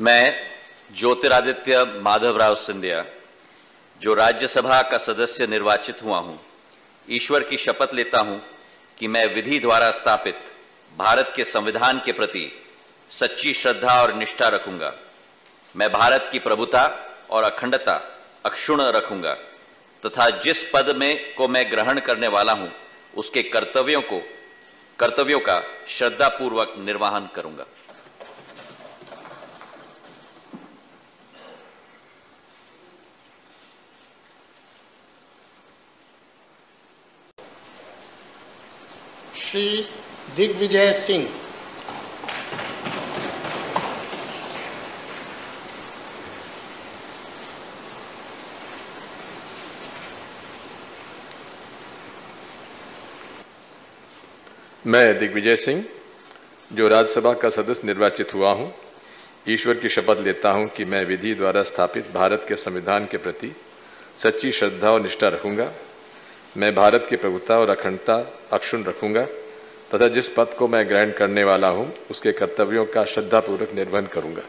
मैं ज्योतिरादित्य माधवराव सिंधिया, जो राज्यसभा का सदस्य निर्वाचित हुआ हूँ, ईश्वर की शपथ लेता हूँ कि मैं विधि द्वारा स्थापित भारत के संविधान के प्रति सच्ची श्रद्धा और निष्ठा रखूँगा। मैं भारत की प्रभुता और अखंडता अक्षुण रखूँगा तथा जिस पद में को मैं ग्रहण करने वाला हूँ, उसके कर्तव्यों को, कर्तव्यों का श्रद्धापूर्वक निर्वहन करूँगा। श्री दिग्विजय सिंह। मैं दिग्विजय सिंह जो राज्यसभा का सदस्य निर्वाचित हुआ हूँ, ईश्वर की शपथ लेता हूँ कि मैं विधि द्वारा स्थापित भारत के संविधान के प्रति सच्ची श्रद्धा और निष्ठा रखूँगा। मैं भारत की प्रभुता और अखंडता अक्षुण रखूँगा तथा जिस पद को मैं ग्रहण करने वाला हूँ, उसके कर्तव्यों का श्रद्धापूर्वक निर्वहन करूँगा।